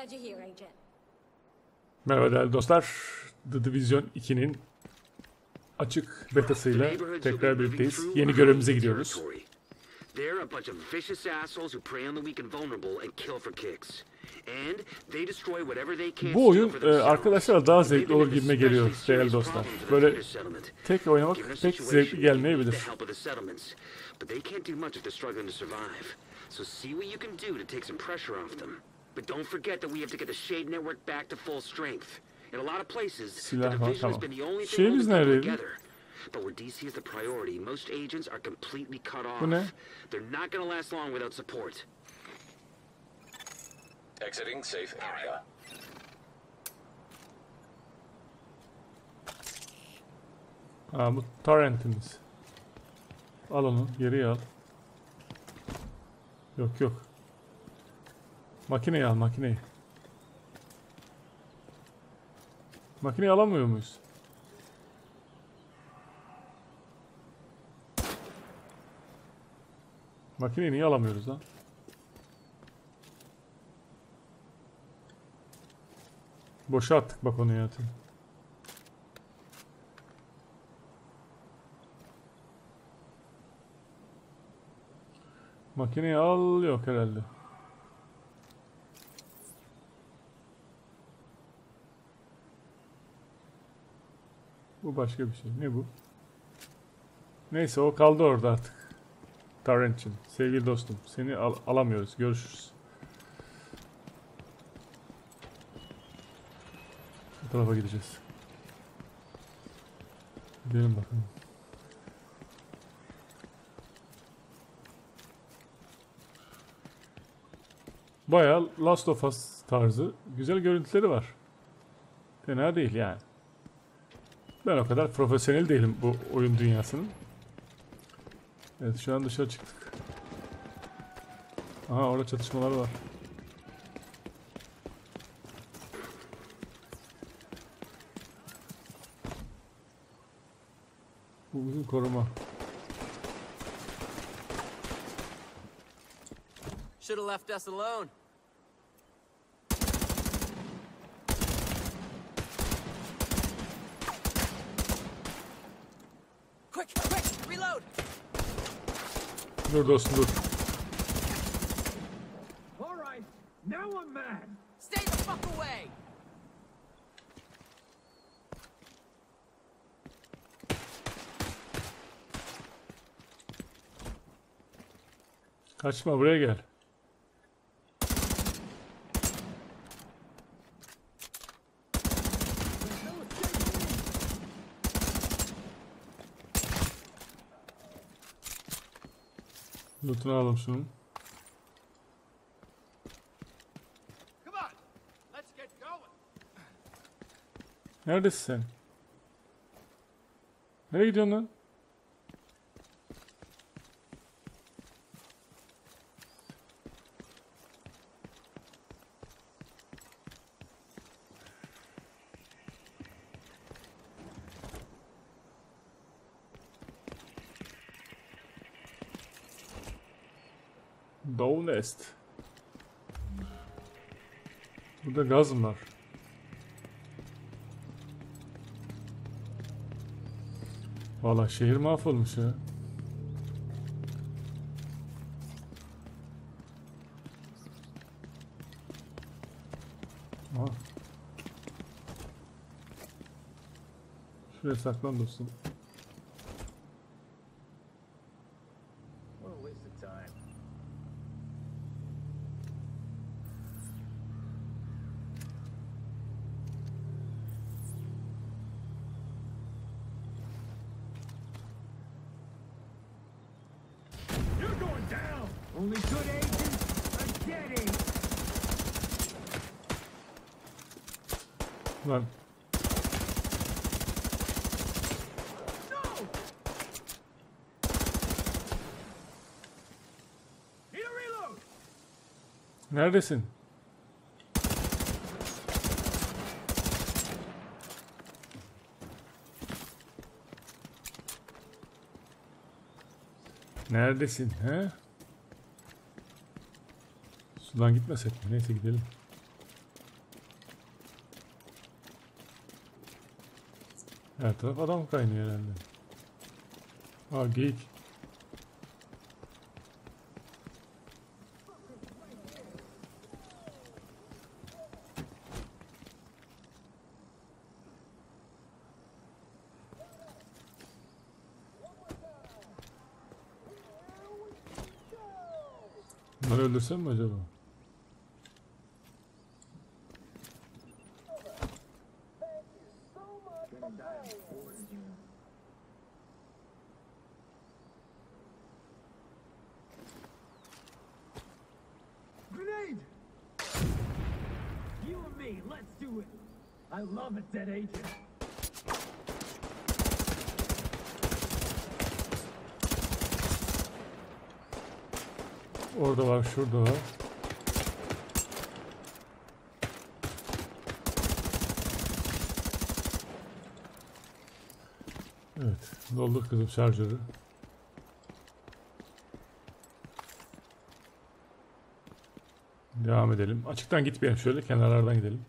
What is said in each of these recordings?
Glad you're here, Agent. Merhaba değerli dostlar. The Division 2'nin açık betasıyla tekrar birlikteyiz. Yeni görevimize gidiyoruz. They're a bunch of vicious assholes who prey on the weak and vulnerable and kill for kicks. And they destroy whatever they can Bu oyun e, arkadaşlar daha zevkli olur gibime geliyor değerli dostlar. Böyle tek oynamak pek zevkli gelmeyebilir. the help of the settlements. But they can't do much if they're struggling to survive. So see what you can do to take some pressure off them. But don't forget that we have to get the Shade Network back to full strength. In a lot of places, the Silah var, division tamam. has been the only thing Şeyimiz holding people together. But where DC is the priority, most agents are completely cut off. They're not gonna last long without support. Exiting safe area. Ha bu torrentimiz. Al onu geriye al. Yok yok. Makineyi al makineyi. Makineyi alamıyor muyuz? Makineyi niye alamıyoruz lan? Boşa attık bak onu ya. Makineyi al yok herhalde. Bu başka bir şey. Ne bu? Neyse o kaldı orada artık. Tarrant'cığım, sevgili dostum. Seni al- alamıyoruz. Görüşürüz. Bu tarafa gideceğiz. Gidelim bakalım. Bayağı Last of Us tarzı güzel görüntüleri var. Fena değil yani. Ben o kadar profesyonel değilim bu oyun dünyasının. Evet şu an dışarı çıktık. Aha orada çatışmalar var. Bu bizim koruma. Should have left us alone. Dur dostum dur. All right, now I'm mad. Stay the fuck away! Kaçma buraya gel. Lootunu alalım going. Neredesin sen? Nereye gidiyorsun lan? Nest. Burada gaz mı var? Valla şehir mahvolmuş ya. Aha. Şuraya saklan dostum. What a waste of time. You're going down. Only good agents are dead agents. Lan No! Need a reload. neredesin? Neredesin Şuradan gitmesek mi? Neyse gidelim. Her taraf adam kaynıyor herhalde. Aa geyik. Bunları öldürsem mi acaba? Grenade! You and me, let's do it. I love a dead agent. Orada var, şurada var. Evet, doldur kızım şarjörü. Devam edelim. Açıktan gitmeyelim şöyle, kenarlardan gidelim.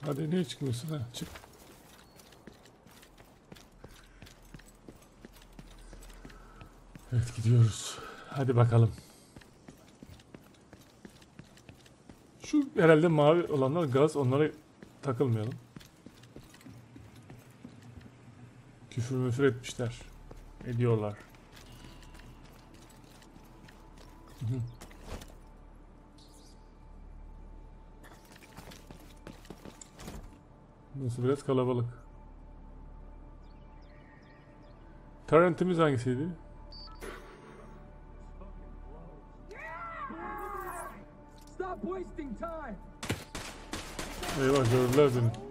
Hadi niye çıkmıyorsun ha? Çık. Evet gidiyoruz. Hadi bakalım. Şu herhalde mavi olanlar gaz onlara takılmayalım. Küfür müfür etmişler. Ediyorlar. Nasıl biraz kalabalık. Torrent'imiz hangisiydi? Eyvah gördüler beni.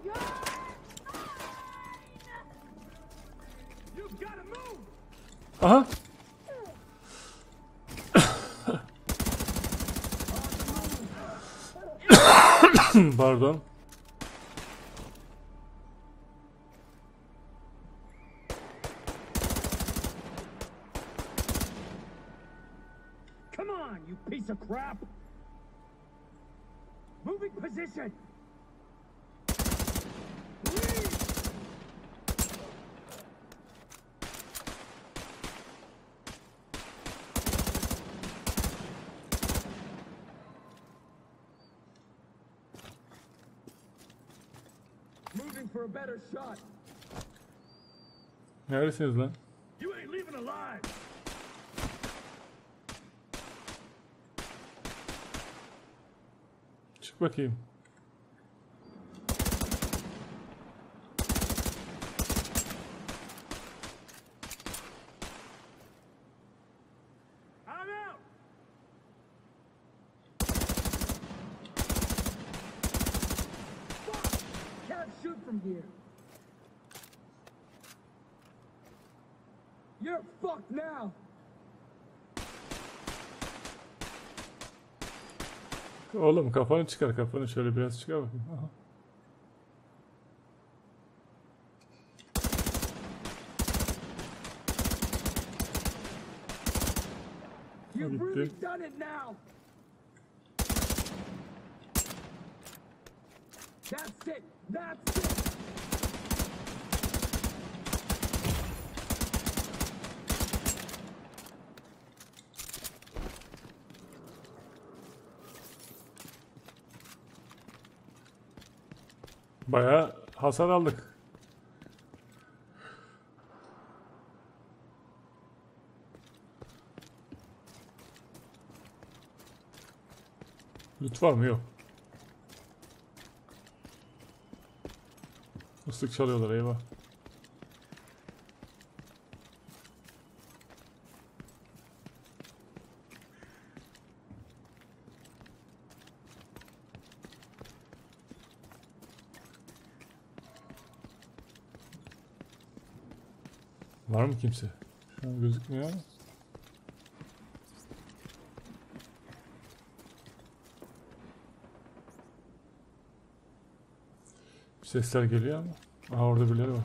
Aha! Uh-huh. Pardon. Come on, you piece of crap! Moving position! Moving for a better shot. Neredesiniz lan? You ain't leaving alive. Çık bakayım. I'm out. Fuck! Can't shoot from here. You're fucked now. Oğlum kafanı çıkar kafanı şöyle biraz çıkar bakayım. Aha. You've Gitti. really done it now. That's it. That's it. Bayağı hasar aldık. Loot var mı? Yok. Islık çalıyorlar eyvah. Var mı kimse? Şu gözükmüyor. Sesler geliyor ama. Aha orada birileri var.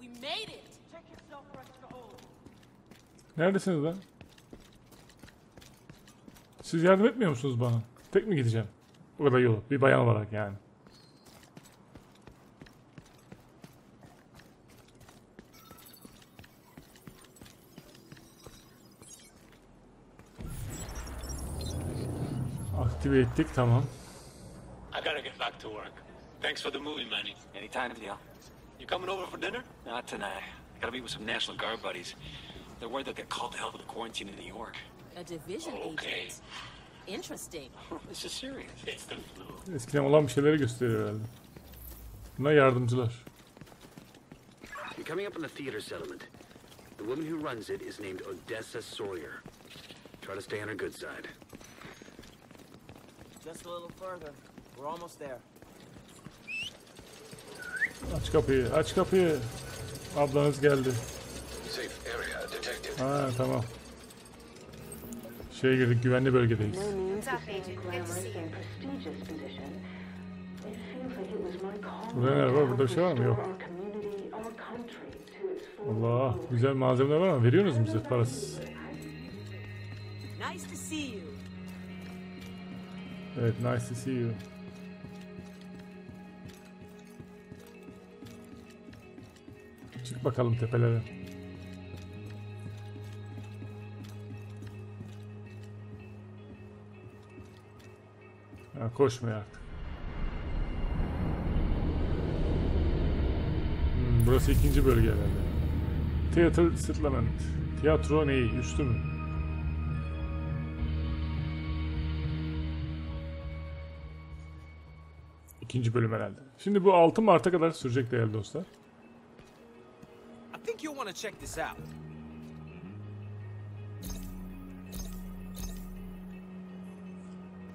We made it. Neredesiniz lan? Siz yardım etmiyor musunuz bana? Tek mi gideceğim? O kadar yolu. Bir bayan olarak yani. Aktive ettik tamam. I gotta get back to work. Thanks for the movie, Manny. Anytime, Neil. You coming over for dinner? Not tonight. I Gotta meet with some National Guard buddies. They're worried they'll get called to hell with the quarantine in New York. A division Okay. agent. Interesting. This is serious. It's the flu. Eskiden olan bir şeyleri gösteriyor herhalde. Bunlar yardımcılar. You're coming up on the theater settlement. The woman who runs it is named Odessa Sawyer. Try to stay on her good side. Just a little further. We're almost there. Aç kapıyı, aç kapıyı. Ablanız geldi. Safe area detected. Ha tamam. Şeye girdik, güvenli bölgedeyiz. Burada neler var? Burada bir şey var mı? Yok. Allah, güzel malzemeler var ama veriyorsunuz bize parasız? Evet, nice to see you. Çık bakalım tepelere. Ha, koşmuyor artık. Hmm, burası ikinci bölge herhalde. Theater Settlement. Tiyatro neyi? Üstü mü? İkinci bölüm herhalde. Şimdi bu 6 Mart'a kadar sürecek değerli dostlar. I think you'll want to check this out.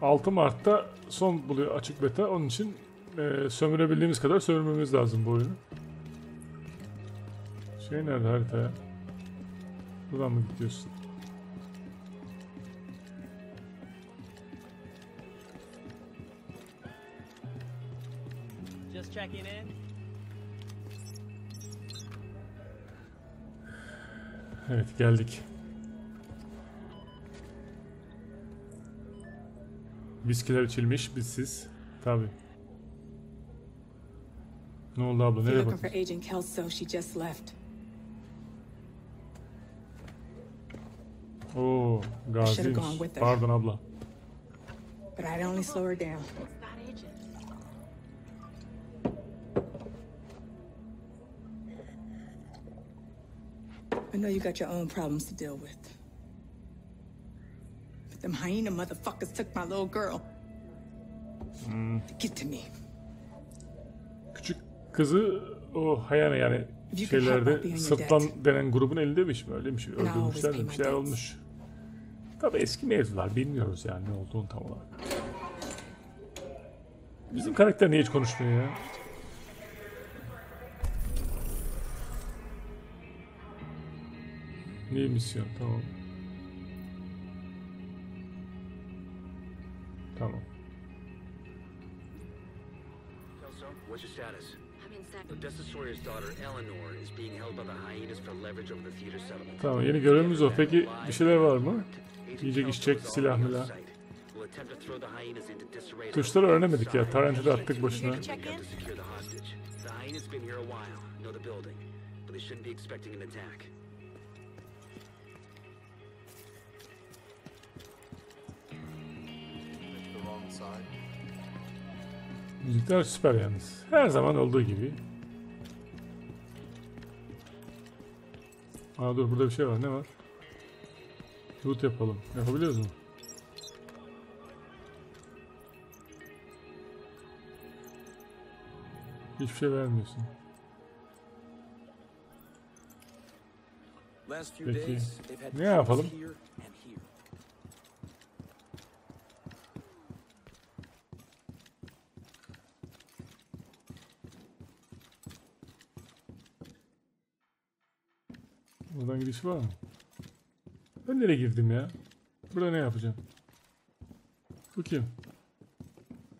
...6 Mart'ta son buluyor açık beta. Onun için e, sömürebildiğimiz kadar sömürmemiz lazım bu oyunu. Şey nerede harita ya? Buradan mı gidiyorsun? Just checking in. Evet geldik. Viskiler içilmiş, bizsiz. Tabi. Ne oldu abla? Nereye bakıyorsun? Agent Kelso. She just left. Oo, gaziymiş. Pardon abla. But I'd only slow her down. I know you got your own problems to deal with. Them hyena motherfuckers took my little girl. Get to me. Küçük kızı o hayana yani şeylerde sırtlan denen grubun elindeymiş mi? Öyle bir şey. always Öldürmüşler mi? Bir şeyler olmuş. Tabi eski mevzular. Bilmiyoruz yani ne olduğunu tam olarak. Bizim karakter niye hiç konuşmuyor ya? Ne misyon? Tamam. Tamam. Kelso, what's your status? Odessa Sawyer's daughter, Eleanor, is being held by the hyenas for leverage over the theater settlement. Tamam yeni görevimiz o. Peki bir şeyler var mı? Yiyecek içecek silah milah. Tuşları öğrenemedik ya. Tarantula attık boşuna. The hyenas been here a while. Know the building. but they shouldn't be expecting an attack. Müzikler süper yalnız. Her zaman olduğu gibi. Aa dur burada bir şey var. Ne var? Loot yapalım. Yapabiliyoruz mu? Hiçbir şey vermiyorsun. Peki. Ne yapalım? here and here. Buradan gidiş var mı? Ben nereye girdim ya? Burada ne yapacağım? Bu kim?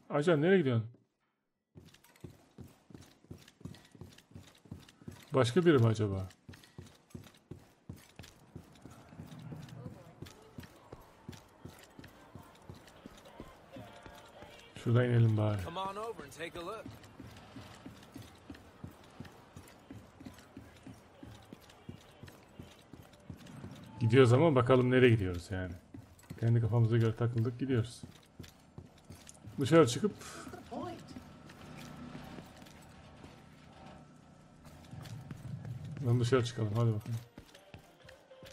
Ajan nereye gidiyorsun? Başka biri mi acaba? Şuradan inelim bari. Come on over and take a look. Gidiyoruz ama bakalım nereye gidiyoruz yani. Kendi kafamıza göre takıldık gidiyoruz. Dışarı çıkıp Lan dışarı çıkalım hadi bakalım.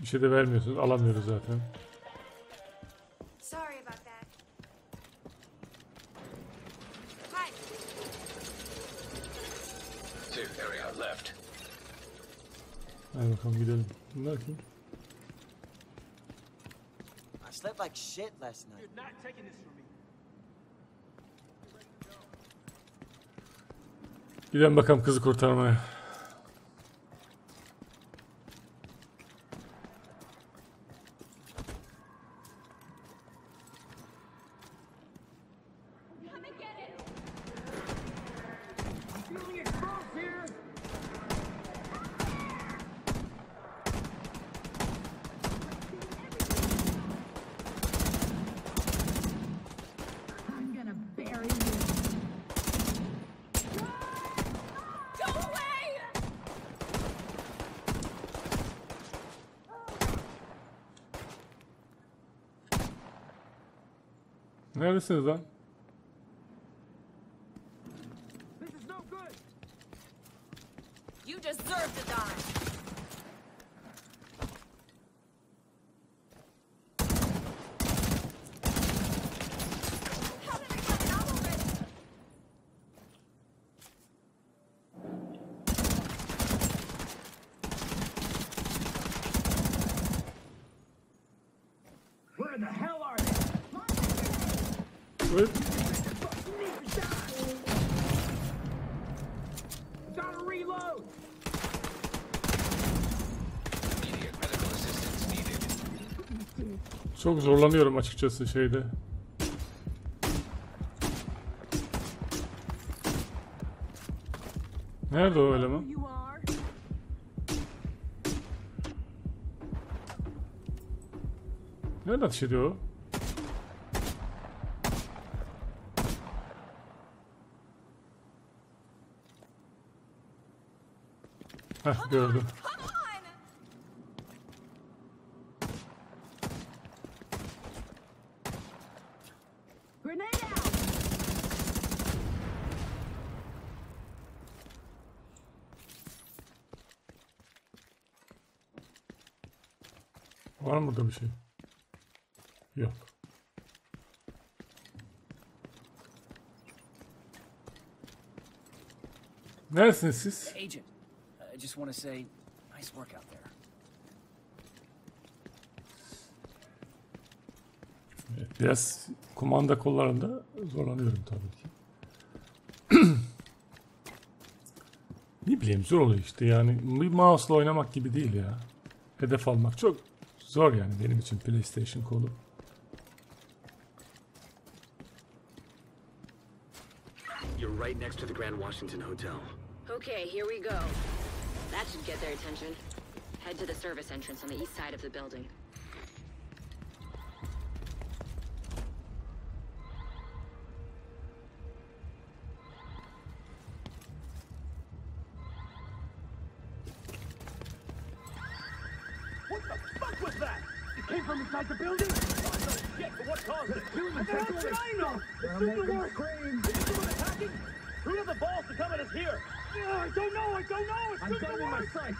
Bir şey de vermiyorsunuz alamıyoruz zaten. Hadi bakalım gidelim. Bunlar kim? Shit last night. You're not taking this from me. Gidelim bakalım kızı kurtarmaya. Neredesiniz lan? This is no good. You deserve to die. How did I get out already? Where the hell are they? Evet. You need to die. Gotta reload. Immediate medical assistance needed. Çok zorlanıyorum açıkçası şeyde. Nerede o eleman? Nerede ateş ediyor o? Heh gördüm. Come on! Grenade out. Var mı burada bir şey? Yok. Neredesiniz siz? Agent, I just want to say, nice work out there. Evet, biraz kumanda kollarında zorlanıyorum tabii ki. ne bileyim zor oluyor işte yani bir mouse'la oynamak gibi değil ya. Hedef almak çok zor yani benim için PlayStation kolu. You're right next to the Grand Washington Hotel. Okay, here we go. That should get their attention. Head to the service entrance on the east side of the building. What the fuck was that? It came from inside the building? Oh, what the shit? What caused it? Humans How should I know? It's the war. Scream. Is it someone attacking? Who had the balls to come at us here? I don't know. I don't know. It's I'm down in my sights.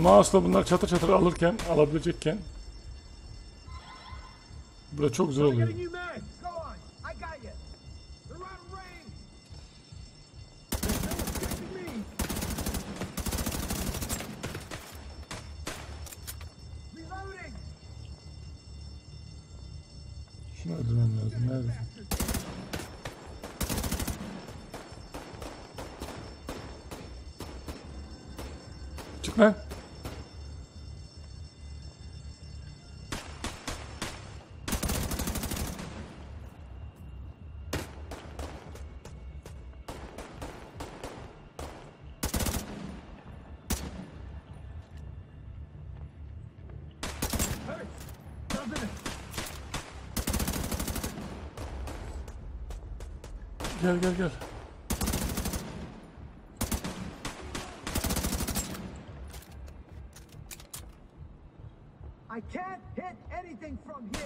Yani mouse'la bunlar çatır çatır alırken, alabilecekken Burada çok zor oluyor. Gel gel gel. I can't hit anything from here.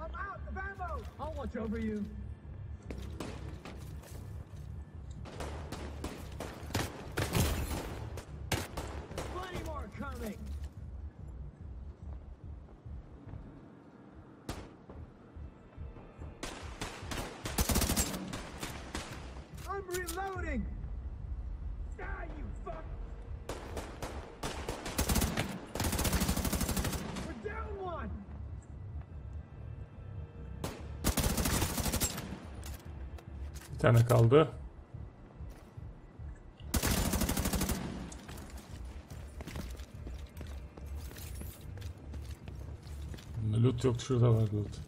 I'm out of ammo. I'll watch over you. Tane kaldı. Loot yok. Şurada var loot.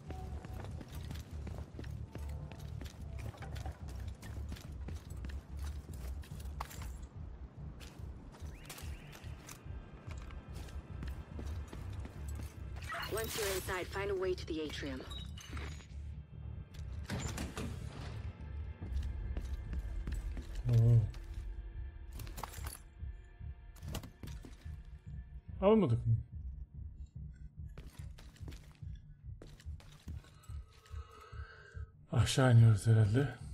Once you're inside, find a way to the atrium. Oo. Almadık mı? Aşağı iniyoruz herhalde.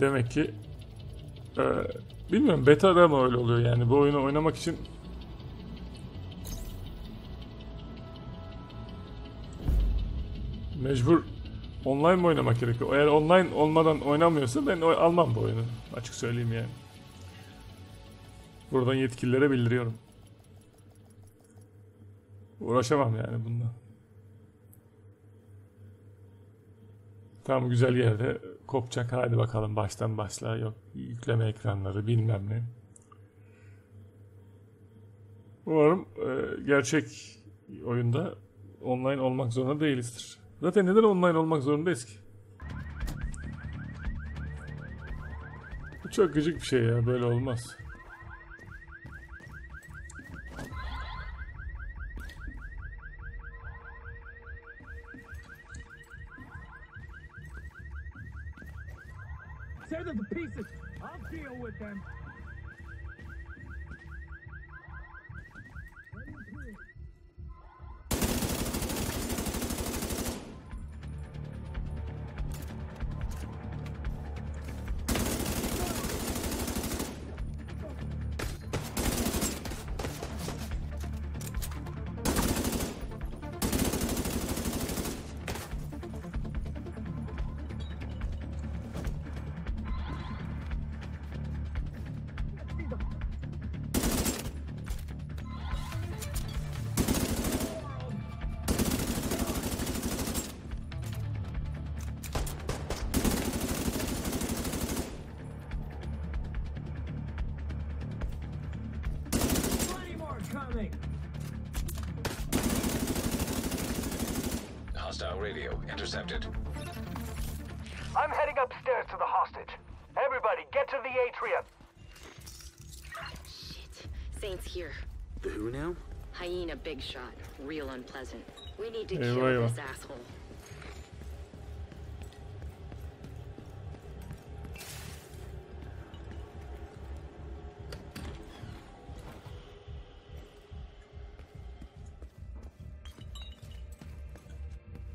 Demek ki e, bilmiyorum beta'da mı öyle oluyor yani bu oyunu oynamak için Mecbur online mi oynamak gerekiyor? Eğer online olmadan oynamıyorsa ben almam bu oyunu. Açık söyleyeyim yani. Buradan yetkililere bildiriyorum. Uğraşamam yani bununla. Tam güzel yerde kopacak. Hadi bakalım baştan başla. Yok yükleme ekranları bilmem ne. Umarım e, gerçek oyunda online olmak zorunda değilizdir. Zaten neden online olmak zorundayız ki? Bu çok gıcık bir şey ya. Böyle olmaz. Tear them to pieces. I'll deal with them. Big shot. Real unpleasant. We need to kill this asshole.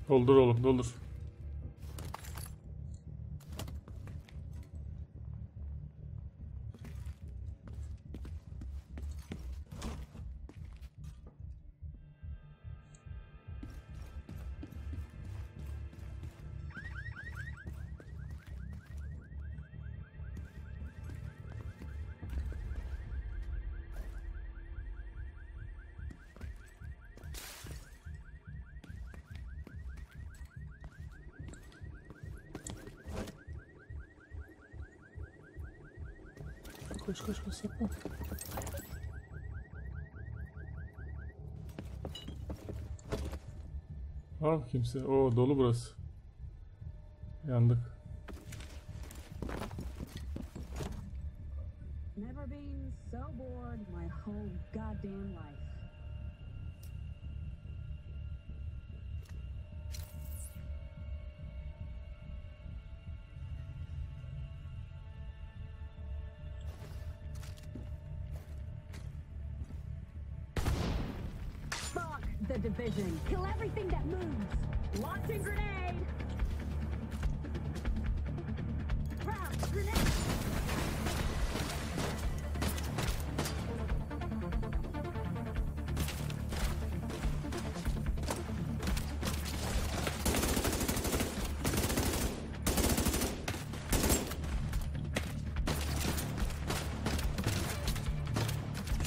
Doldur oğlum doldur. Koş koş koş yapma. Var mı kimse? Oo dolu burası. Yandık.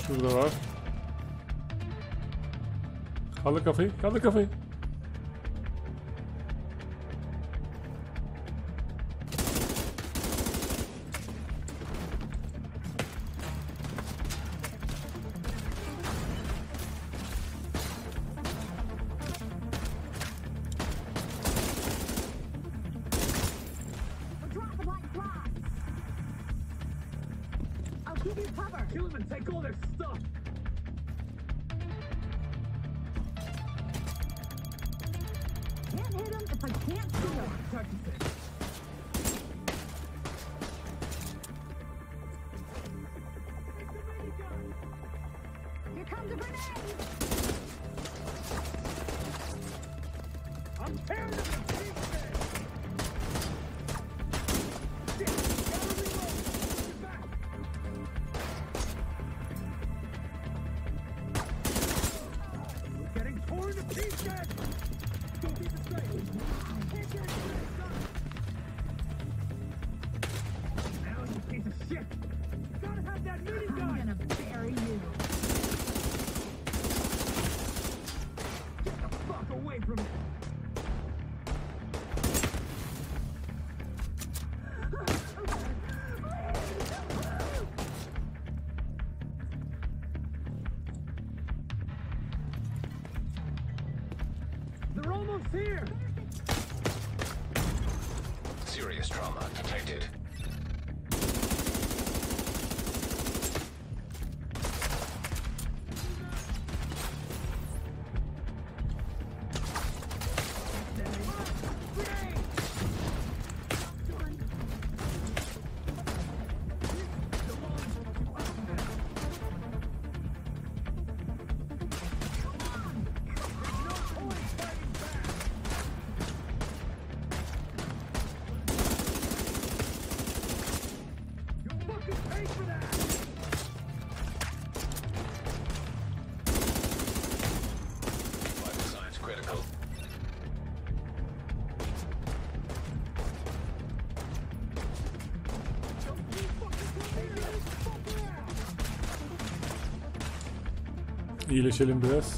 Şurada var. Kaldır kafayı, kafayı. İyileşelim biraz.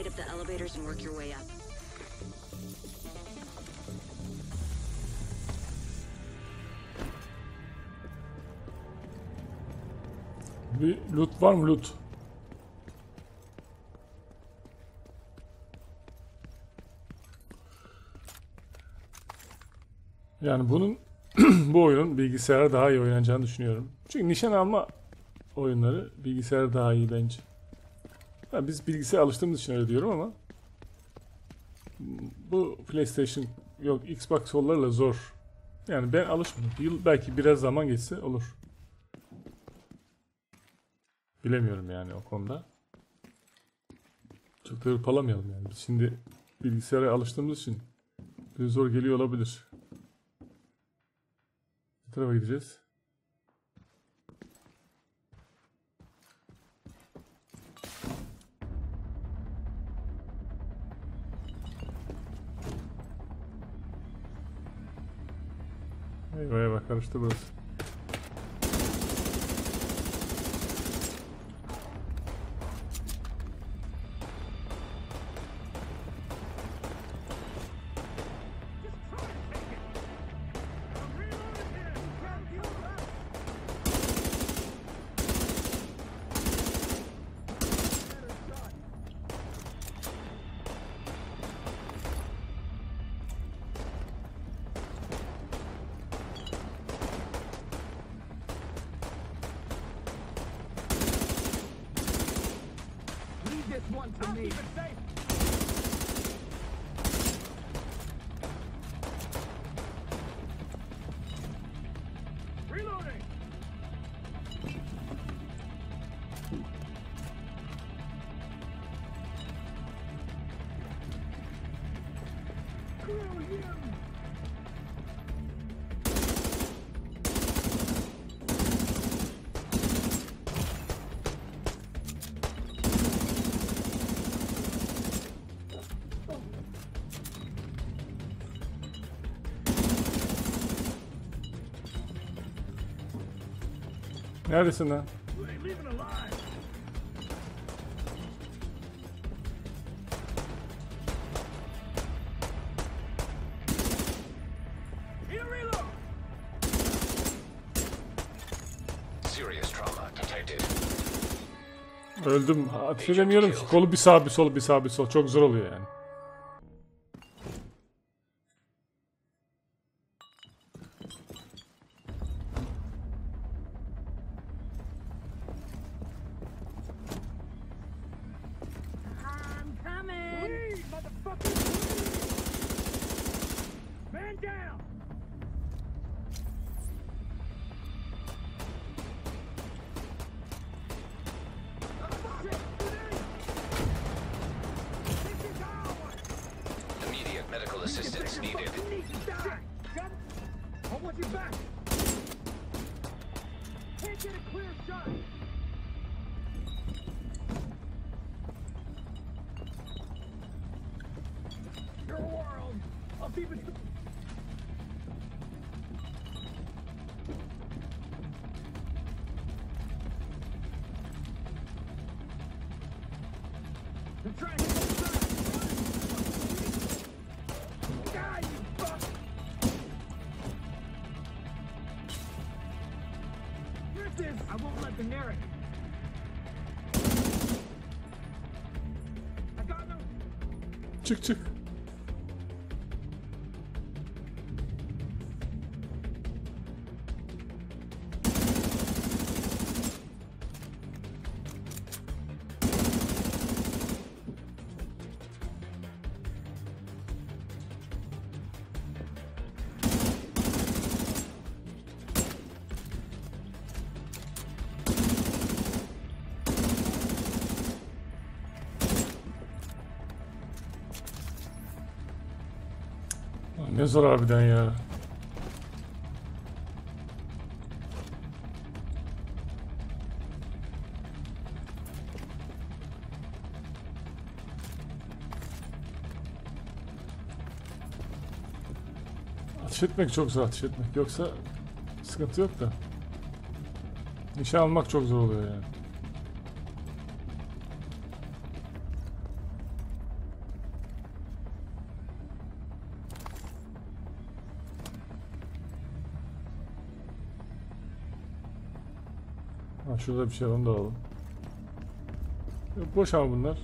Right of the elevators and work your way up. Bir loot var mı loot? Yani bunun bu oyunun bilgisayara daha iyi oynanacağını düşünüyorum. Çünkü nişan alma oyunları bilgisayara daha iyi bence. Ha, biz bilgisayara alıştığımız için öyle diyorum ama bu PlayStation yok Xbox kollarıyla zor. Yani ben alışmadım. Yıl belki biraz zaman geçse olur. Bilemiyorum yani o konuda. Çok da hırpalamayalım yani. Biz şimdi bilgisayara alıştığımız için zor geliyor olabilir. Ne tarafa gideceğiz? Eyvah eyvah karıştı burası. Leave trauma detected. Öldüm. Ateş edemiyorum ki. Kolu bir sağ bir sol bir sağ bir sol. Çok zor oluyor yani. Çık çık. Zor harbiden ya. Ateş etmek çok zor ateş etmek. Yoksa sıkıntı yok da. Nişan almak çok zor oluyor yani. Şurada bir şey onu da alalım. Boş ama bunlar.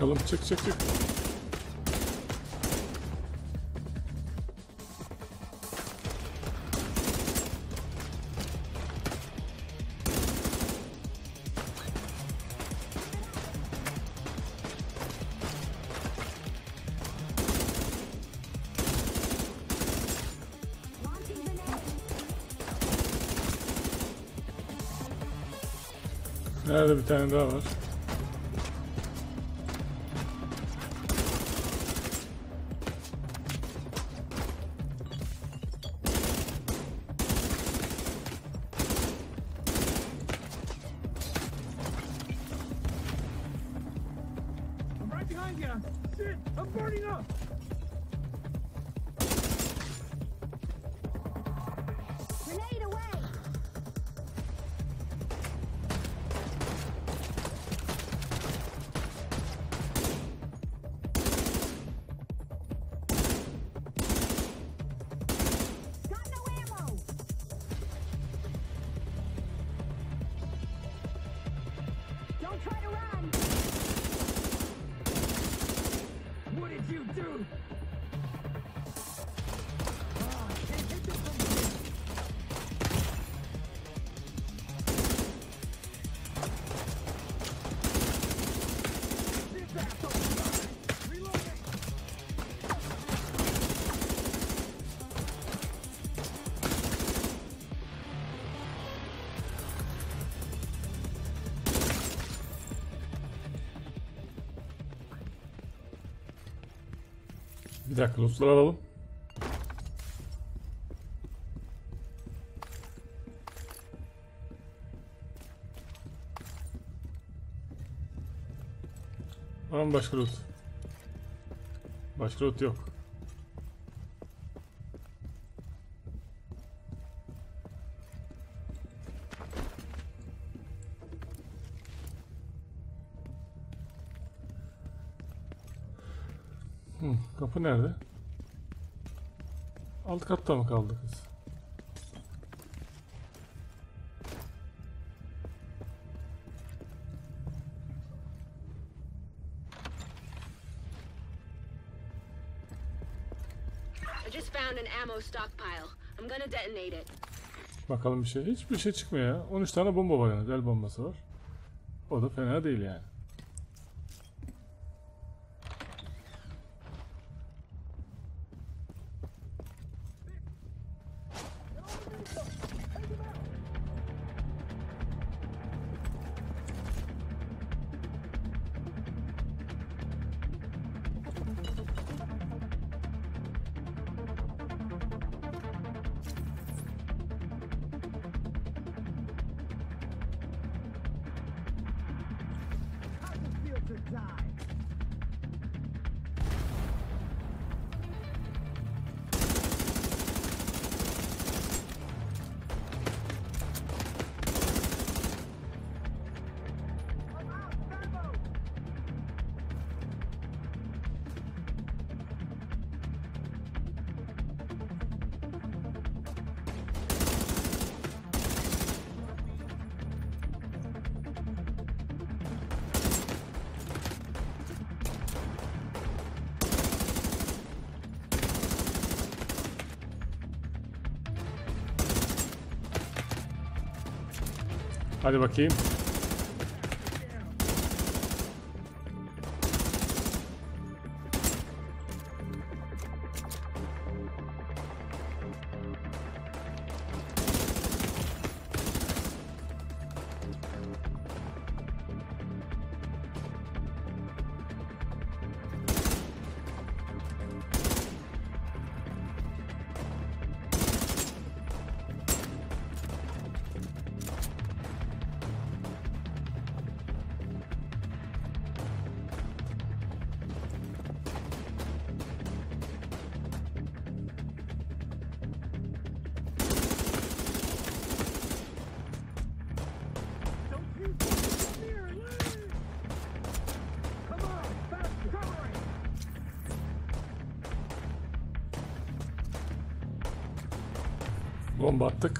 Bakalım çık çık çık. Nerede bir tane daha var? Bir dakika lootları alalım. Var mı başka loot? Başka loot yok. Kapı nerede? Alt katta mı kaldı kız? I just found an ammo stockpile. I'm gonna detonate it. Bakalım bir şey. Hiçbir şey çıkmıyor ya. 13 tane bomba var yani. El bombası var. O da fena değil yani. Hadi bakayım. Bomba attık.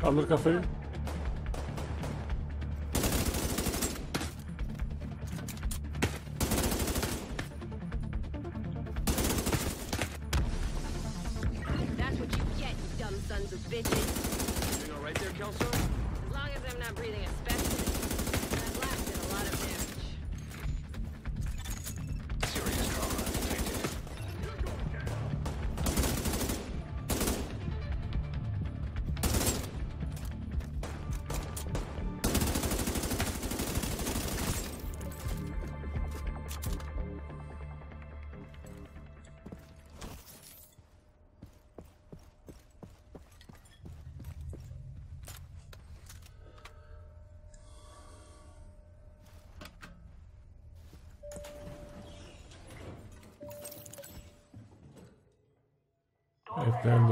Kaldır kafayı.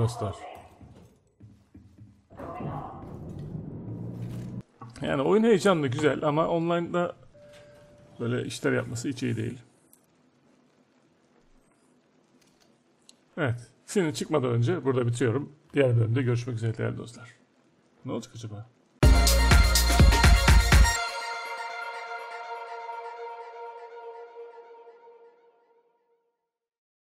dostlar. Yani oyun heyecanlı güzel ama online'da böyle işler yapması hiç iyi değil. Evet. Senin çıkmadan önce burada bitiriyorum. Diğer bölümde görüşmek üzere değerli dostlar. Ne olacak acaba?